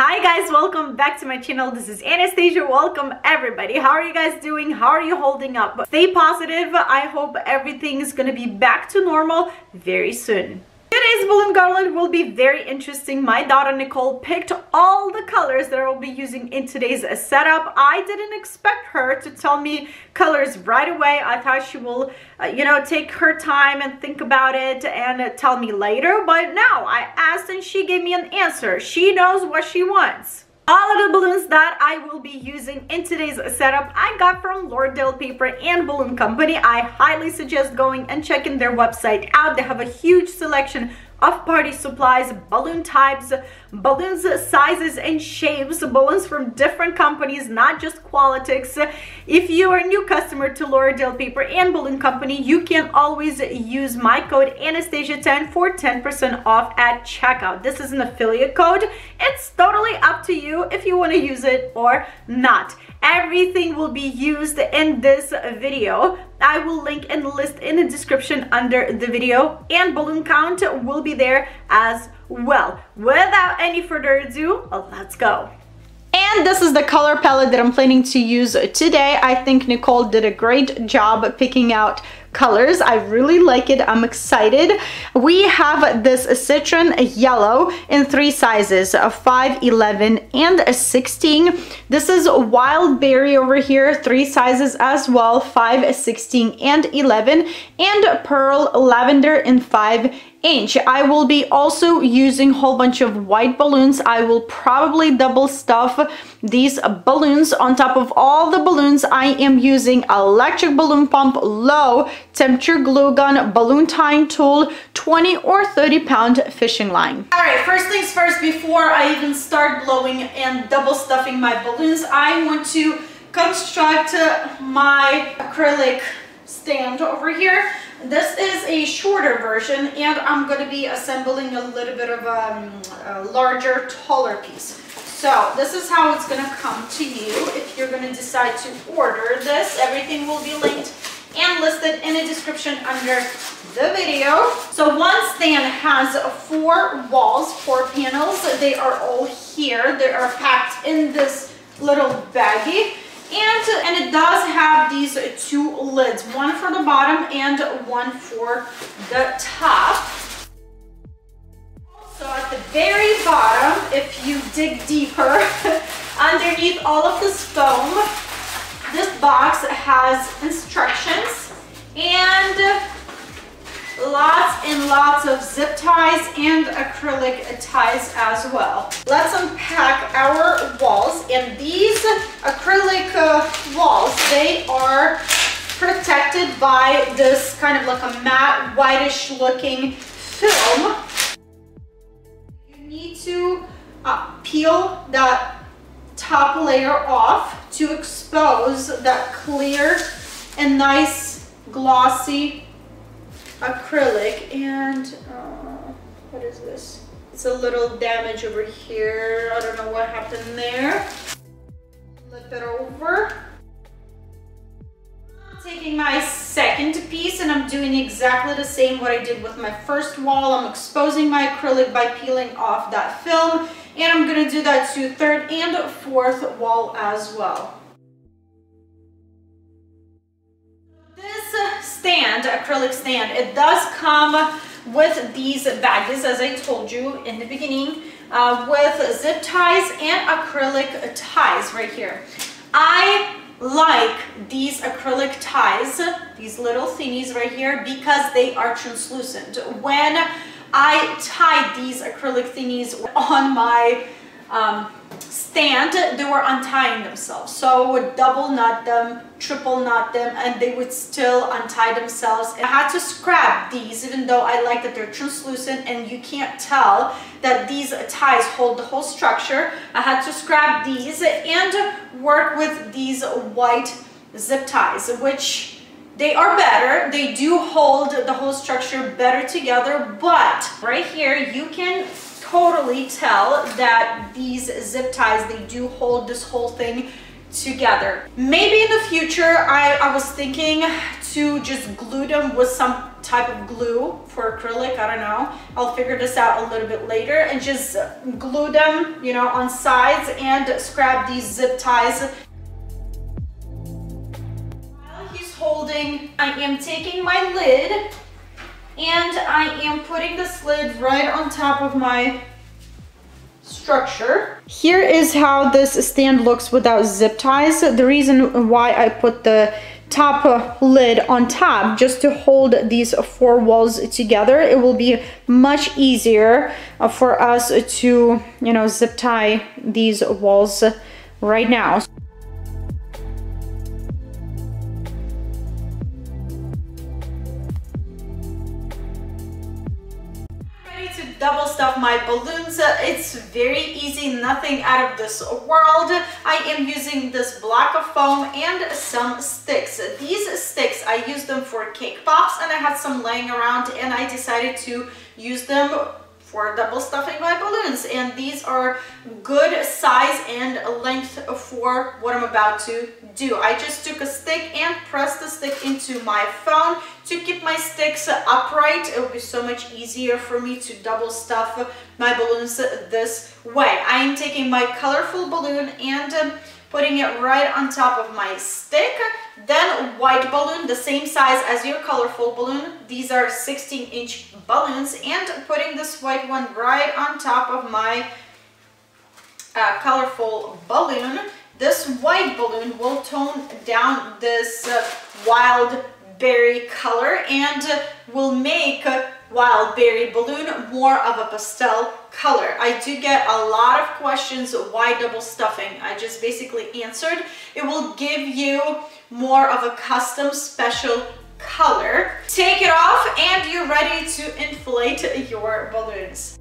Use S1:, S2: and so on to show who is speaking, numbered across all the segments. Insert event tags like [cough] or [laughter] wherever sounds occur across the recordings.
S1: Hi guys, welcome back to my channel. This is Anastasia. Welcome everybody. How are you guys doing? How are you holding up? Stay positive. I hope everything is gonna be back to normal very soon. Today's balloon garland will be very interesting. My daughter Nicole picked all the colors that I will be using in today's setup. I didn't expect her to tell me colors right away. I thought she will, uh, you know, take her time and think about it and uh, tell me later. But now I asked and she gave me an answer. She knows what she wants. All of the balloons that I will be using in today's setup I got from Lordale Paper and Balloon Company. I highly suggest going and checking their website out. They have a huge selection of party supplies, balloon types, balloons sizes and shapes, balloons from different companies, not just Qualitex. If you are a new customer to Lordale Paper and Balloon Company, you can always use my code Anastasia10 for 10% off at checkout. This is an affiliate code. It's totally up to you if you want to use it or not. Everything will be used in this video. I will link and list in the description under the video and balloon count will be there as well. Without any further ado, let's go. And this is the color palette that I'm planning to use today. I think Nicole did a great job picking out colors. I really like it. I'm excited. We have this citrine yellow in three sizes, a 5, 11, and a 16. This is wild berry over here, three sizes as well, 5, 16, and 11, and pearl lavender in 5 inch. I will be also using a whole bunch of white balloons. I will probably double stuff these balloons on top of all the balloons. I am using electric balloon pump low temperature glue gun balloon tying tool 20 or 30 pound fishing line. All right, first things first, before I even start blowing and double stuffing my balloons, I want to construct my acrylic stand over here. This is a shorter version and I'm going to be assembling a little bit of um, a larger, taller piece. So this is how it's going to come to you if you're going to decide to order this. Everything will be linked and listed in the description under the video. So one stand has four walls, four panels. They are all here. They are packed in this little baggie. And, and it does have these two lids, one for the bottom and one for the top. So at the very bottom, if you dig deeper, [laughs] underneath all of this foam, this box has instructions and lots and lots of zip ties and acrylic ties as well. Let's unpack our walls and these acrylic uh, walls, they are protected by this kind of like a matte whitish looking film. You need to uh, peel that top layer off to expose that clear and nice glossy acrylic and uh, what is this? It's a little damage over here. I don't know what happened there. Flip it over. Taking my second piece and I'm doing exactly the same what I did with my first wall. I'm exposing my acrylic by peeling off that film and I'm gonna do that to third and fourth wall as well. Stand, acrylic stand, it does come with these baggies, as I told you in the beginning, uh, with zip ties and acrylic ties right here. I like these acrylic ties, these little thingies right here, because they are translucent. When I tie these acrylic thingies on my um, stand, they were untying themselves. So I would double knot them, triple knot them, and they would still untie themselves. And I had to scrap these, even though I like that they're translucent and you can't tell that these ties hold the whole structure. I had to scrap these and work with these white zip ties, which they are better. They do hold the whole structure better together, but right here you can totally tell that these zip ties, they do hold this whole thing together. Maybe in the future, I, I was thinking to just glue them with some type of glue for acrylic, I don't know. I'll figure this out a little bit later and just glue them, you know, on sides and scrap these zip ties. While he's holding, I am taking my lid and I am putting the lid right on top of my structure. Here is how this stand looks without zip ties. The reason why I put the top lid on top just to hold these four walls together it will be much easier uh, for us to you know zip tie these walls right now double stuff my balloons. It's very easy, nothing out of this world. I am using this block of foam and some sticks. These sticks, I use them for cake pops and I had some laying around and I decided to use them for double stuffing my balloons and these are good size and length for what I'm about to do. I just took a stick and pressed the stick into my phone to keep my sticks upright. It will be so much easier for me to double stuff my balloons this way. I am taking my colorful balloon and um, putting it right on top of my stick. Then white balloon, the same size as your colorful balloon. These are 16 inch balloons and putting this white one right on top of my uh, colorful balloon. This white balloon will tone down this uh, wild berry color and will make wild berry balloon more of a pastel color. I do get a lot of questions why double stuffing. I just basically answered. It will give you more of a custom special color. Take it off and you're ready to inflate your balloons.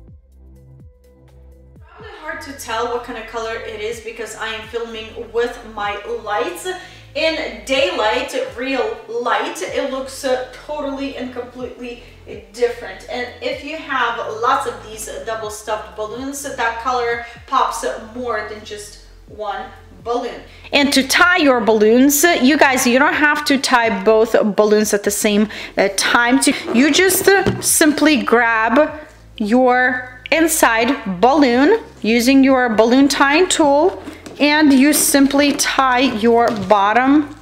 S1: Probably hard to tell what kind of color it is because I am filming with my lights in daylight, real light, it looks uh, totally and completely different. And if you have lots of these double stuffed balloons, that color pops more than just one balloon. And to tie your balloons, you guys, you don't have to tie both balloons at the same uh, time. You just simply grab your inside balloon using your balloon tying tool and you simply tie your bottom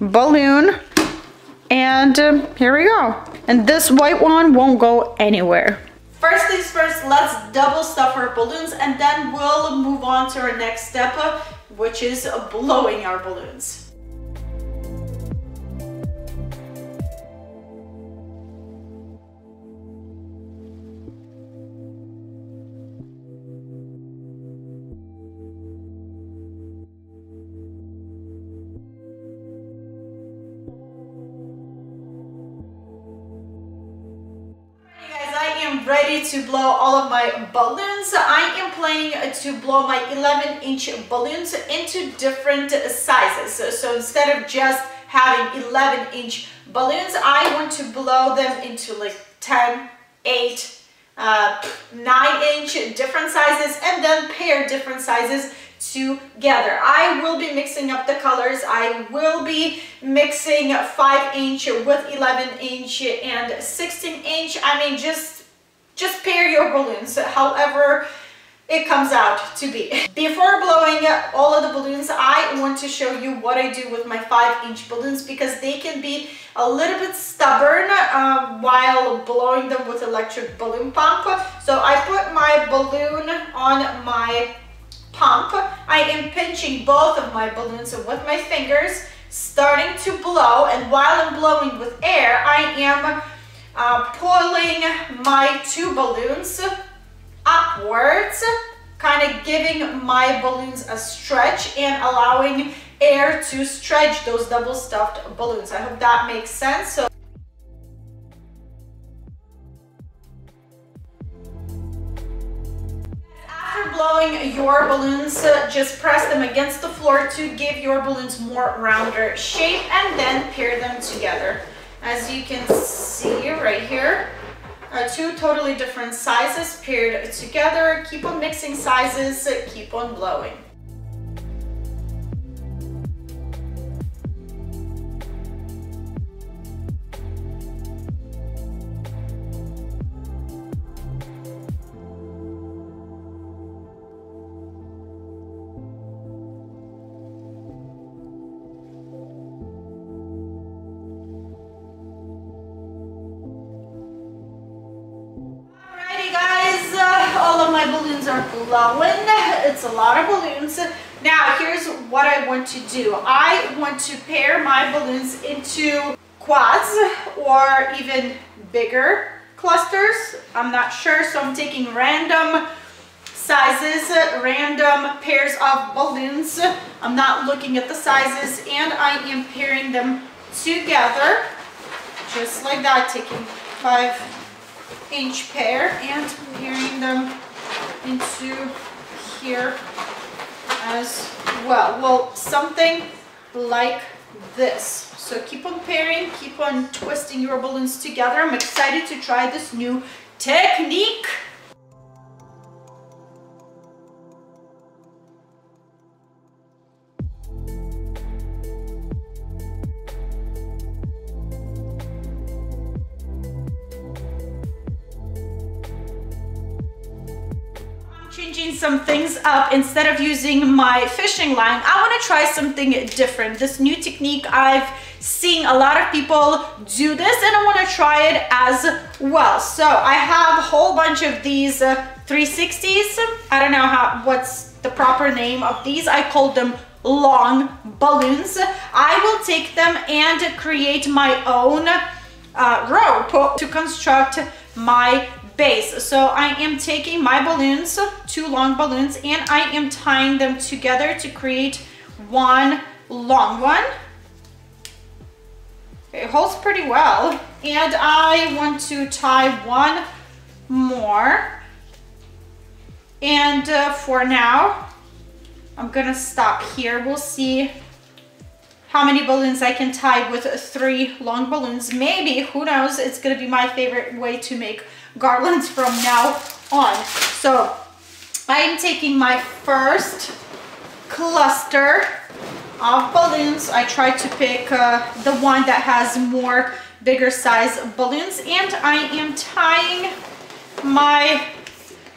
S1: balloon and uh, here we go. And this white one won't go anywhere. First things first let's double stuff our balloons and then we'll move on to our next step which is blowing our balloons to blow all of my balloons. I am planning to blow my 11 inch balloons into different sizes. So instead of just having 11 inch balloons, I want to blow them into like 10, 8, uh, 9 inch different sizes and then pair different sizes together. I will be mixing up the colors. I will be mixing 5 inch with 11 inch and 16 inch. I mean, just just pair your balloons however it comes out to be. Before blowing all of the balloons, I want to show you what I do with my 5 inch balloons because they can be a little bit stubborn um, while blowing them with electric balloon pump. So I put my balloon on my pump. I am pinching both of my balloons with my fingers, starting to blow and while I'm blowing with air, I am uh, pulling my two balloons upwards, kind of giving my balloons a stretch and allowing air to stretch those double stuffed balloons. I hope that makes sense. So After blowing your balloons, just press them against the floor to give your balloons more rounder shape and then pair them together. As you can see right here, two totally different sizes paired together. Keep on mixing sizes, keep on blowing. Are glowing. It's a lot of balloons. Now, here's what I want to do. I want to pair my balloons into quads or even bigger clusters. I'm not sure, so I'm taking random sizes, random pairs of balloons. I'm not looking at the sizes and I am pairing them together just like that, taking five inch pair and pairing them into here as well. Well, something like this. So keep on pairing, keep on twisting your balloons together. I'm excited to try this new technique. Some things up instead of using my fishing line. I want to try something different. This new technique I've seen a lot of people do this and I want to try it as well. So I have a whole bunch of these uh, 360s I don't know how what's the proper name of these. I call them long balloons. I will take them and create my own uh, rope to construct my base. So I am taking my balloons, two long balloons, and I am tying them together to create one long one. It holds pretty well. And I want to tie one more. And uh, for now, I'm gonna stop here. We'll see how many balloons I can tie with three long balloons. Maybe, who knows, it's gonna be my favorite way to make garlands from now on. So I'm taking my first cluster of balloons. I tried to pick uh, the one that has more bigger size balloons and I am tying my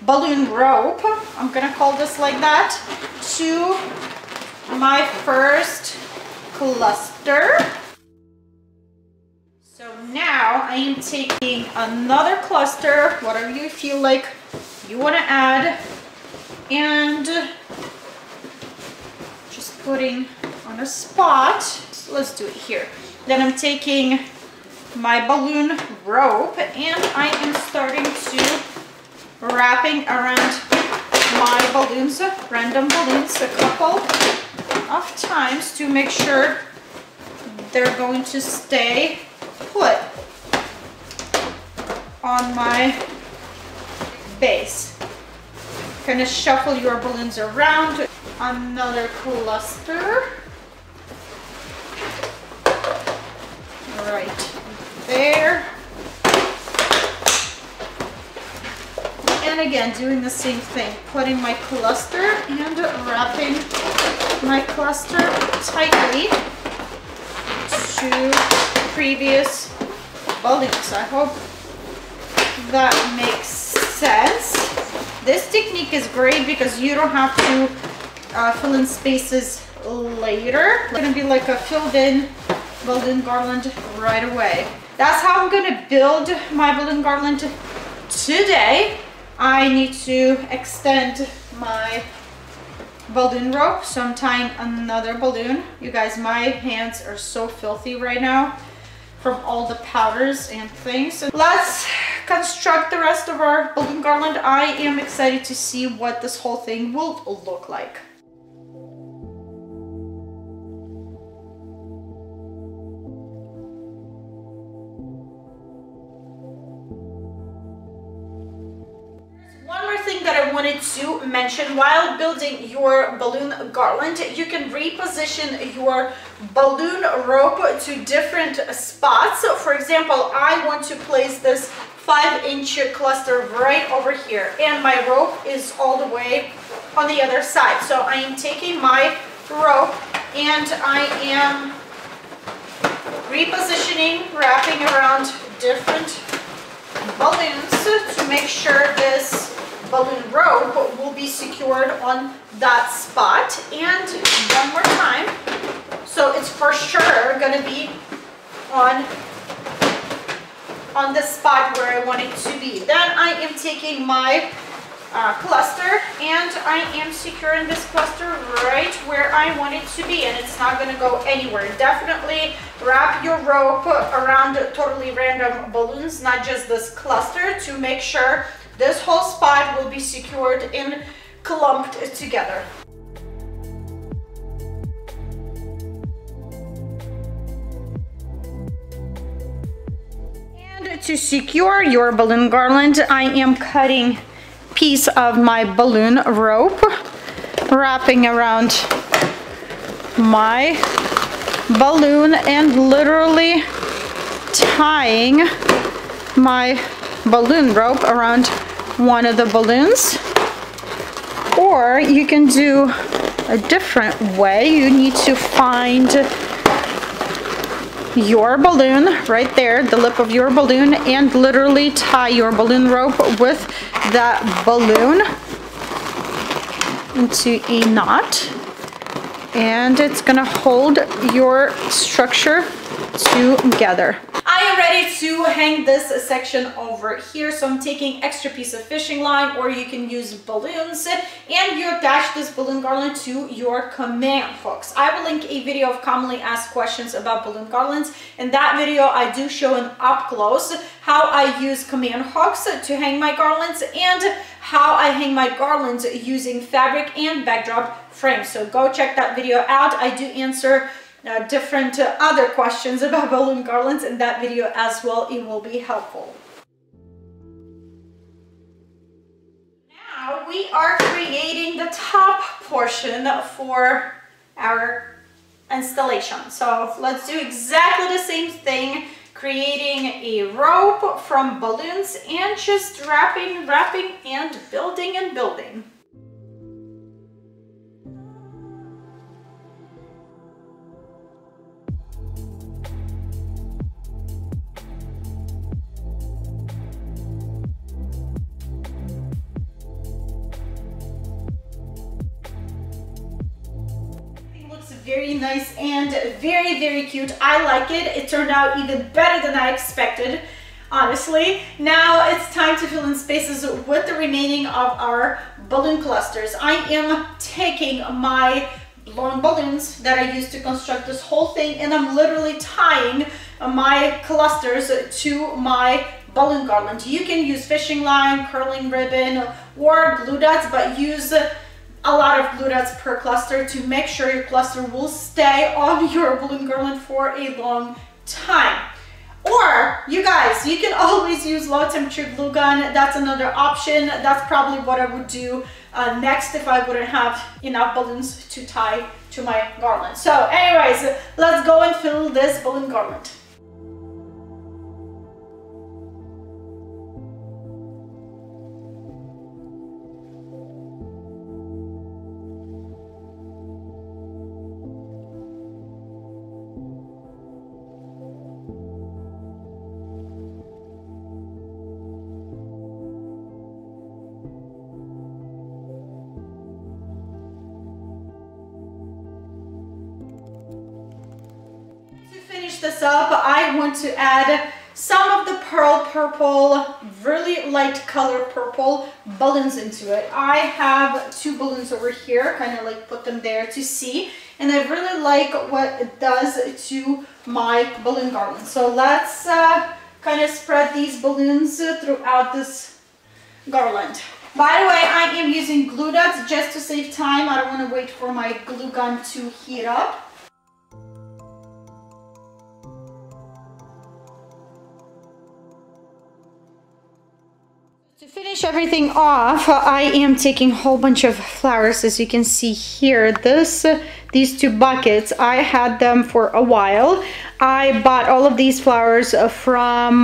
S1: balloon rope, I'm gonna call this like that, to my first cluster. So now I am taking another cluster, whatever you feel like you want to add, and just putting on a spot. So let's do it here. Then I'm taking my balloon rope and I am starting to wrapping around my balloons, random balloons, a couple of times to make sure they're going to stay put on my base. Kind of shuffle your balloons around. Another cluster. Right there. And again, doing the same thing, putting my cluster and wrapping my cluster tightly to previous balloons. I hope that makes sense. This technique is great because you don't have to uh, fill in spaces later. It's gonna be like a filled in balloon garland right away. That's how I'm gonna build my balloon garland today. I need to extend my balloon rope so I'm tying another balloon you guys my hands are so filthy right now from all the powders and things. So let's construct the rest of our balloon garland. I am excited to see what this whole thing will look like. Wanted to mention while building your balloon garland you can reposition your balloon rope to different spots. So for example I want to place this five inch cluster right over here and my rope is all the way on the other side. So I am taking my rope and I am repositioning wrapping around different balloons to make sure this balloon rope will be secured on that spot. And one more time. So it's for sure going to be on on the spot where I want it to be. Then I am taking my uh, cluster and I am securing this cluster right where I want it to be and it's not going to go anywhere. Definitely wrap your rope around totally random balloons, not just this cluster to make sure this whole spot will be secured and clumped together. And to secure your balloon garland, I am cutting piece of my balloon rope wrapping around my balloon and literally tying my balloon rope around one of the balloons. Or you can do a different way. You need to find your balloon right there the lip of your balloon and literally tie your balloon rope with that balloon into a knot. And it's gonna hold your structure together. Am ready to hang this section over here. So I'm taking extra piece of fishing line or you can use balloons and you attach this balloon garland to your command hooks. I will link a video of commonly asked questions about balloon garlands. In that video, I do show an up close how I use command hooks to hang my garlands and how I hang my garlands using fabric and backdrop frames. So go check that video out. I do answer uh, different uh, other questions about [laughs] balloon garlands in that video as well. It will be helpful. Now we are creating the top portion for our installation. So let's do exactly the same thing, creating a rope from balloons and just wrapping, wrapping and building and building. Very nice and very, very cute. I like it. It turned out even better than I expected, honestly. Now it's time to fill in spaces with the remaining of our balloon clusters. I am taking my blown balloons that I used to construct this whole thing and I'm literally tying my clusters to my balloon garland. You can use fishing line, curling ribbon, or glue dots, but use a lot of glue dots per cluster to make sure your cluster will stay on [laughs] your balloon garland for a long time. Or you guys, you can [laughs] always use low temperature glue gun. That's another option. That's probably what I would do uh, next if I wouldn't have enough balloons to tie to my garland. So anyways, let's go and fill this balloon garland. Light color purple balloons into it. I have two balloons over here, kind of like put them there to see. And I really like what it does to my balloon garland. So let's uh, kind of spread these balloons throughout this garland. By the way, I am using glue dots just to save time. I don't want to wait for my glue gun to heat up. Finish everything off, I am taking a whole bunch of flowers as you can see here. This, These two buckets, I had them for a while. I bought all of these flowers from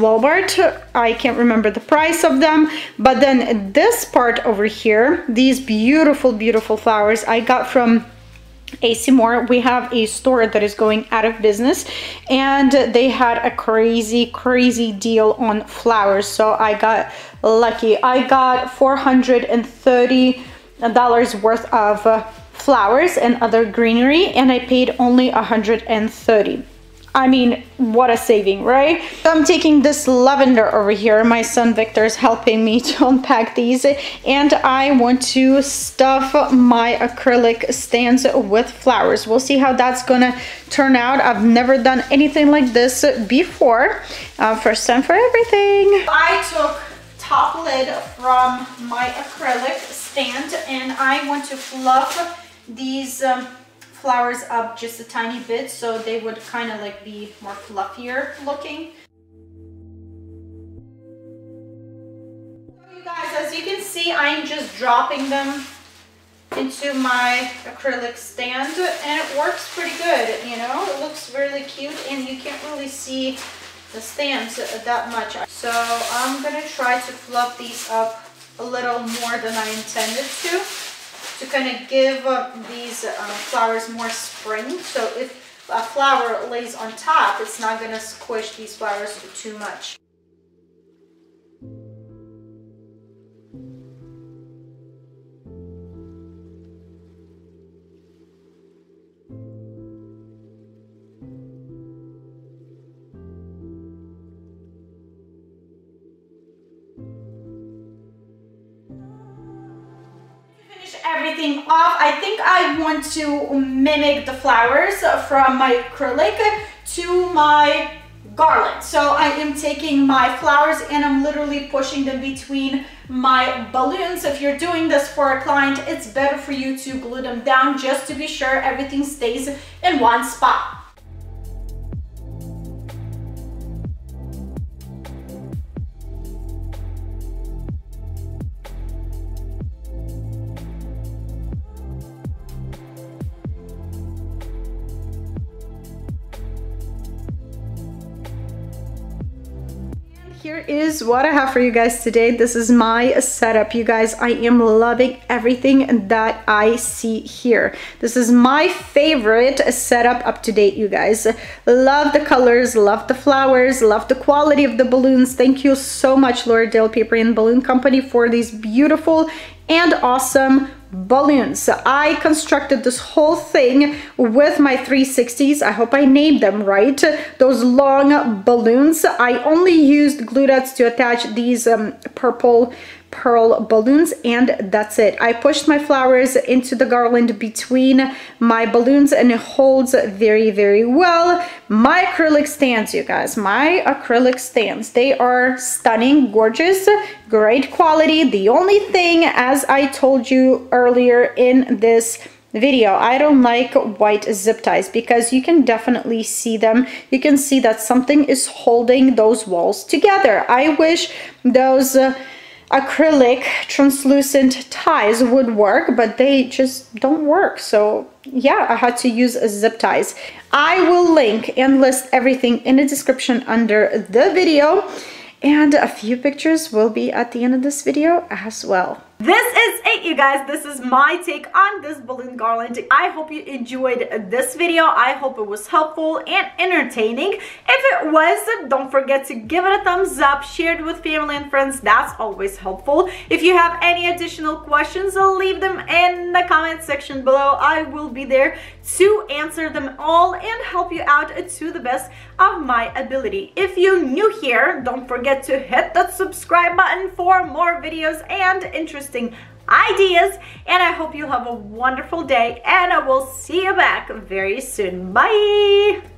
S1: Walmart. I can't remember the price of them, but then this part over here, these beautiful, beautiful flowers I got from AC Moore, we have a store that is going out of business and they had a crazy, crazy deal on flowers. So I got lucky. I got $430 worth of uh, flowers and other greenery and I paid only 130. I mean, what a saving, right? So I'm taking this lavender over here. My son Victor is helping me [laughs] to unpack these. And I want to stuff my acrylic stands with flowers. We'll see how that's gonna turn out. I've never done anything like this before. Uh, first time for everything. I took top lid from my acrylic stand and I want to fluff these um, flowers up just a tiny bit so they would kind of like be more fluffier looking. So you guys, as you can see, I'm just dropping them into my acrylic stand and it works pretty good, you know, it looks really cute and you can't really see the stands that much. So I'm gonna try to fluff these up a little more than I intended to to kind of give these uh, flowers more spring. So if a flower lays on top, it's not going to squish these flowers too much. I think I want to mimic the flowers from my acrylic to my garland. So I am taking my flowers and I'm literally pushing them between my balloons. If you're doing this for a client, it's better for you to glue them down just to be sure everything stays in one spot. Here is what I have for you guys today. This is my setup, you guys. I am loving everything that I see here. This is my favorite setup up to date, you guys. Love the colors, love the flowers, love the quality of the balloons. Thank you so much, Lordale Paper and Balloon Company for these beautiful and awesome balloons. So I constructed this whole thing with my 360s. I hope I named them right. Those long balloons. I only used glue dots to attach these um, purple pearl balloons and that's it. I pushed my flowers into the garland between my balloons and it holds very, very well. My acrylic stands, you guys, my acrylic stands, they are stunning, gorgeous, great quality. The only thing, as I told you earlier in this video i don't like white zip ties because you can definitely see them you can see that something is holding those walls together i wish those uh, acrylic translucent ties would work, but they just don't work. So yeah, I had to use zip ties. I will link and list everything in the description under the video and a few pictures will be at the end of this video as well. This is it, you guys. This is my take on this balloon garland. I hope you enjoyed this video. I hope it was helpful and entertaining. If it was, don't forget to give it a thumbs up, share it with family and friends. That's always helpful. If you have any additional questions, leave them in the comment section below. I will be there to answer them all and help you out to the best of my ability. If you're new here, don't forget to hit that subscribe button for more videos and interesting ideas. And I hope you have a wonderful day and I will see you back very soon. Bye!